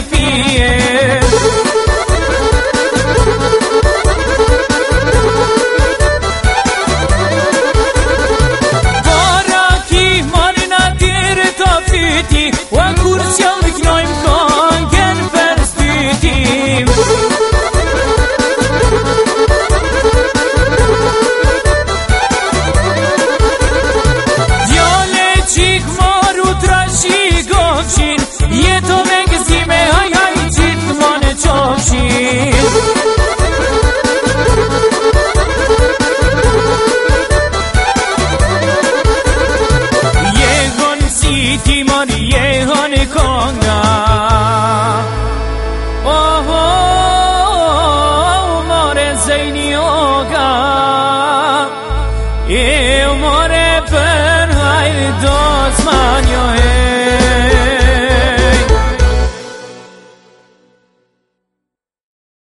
P زيني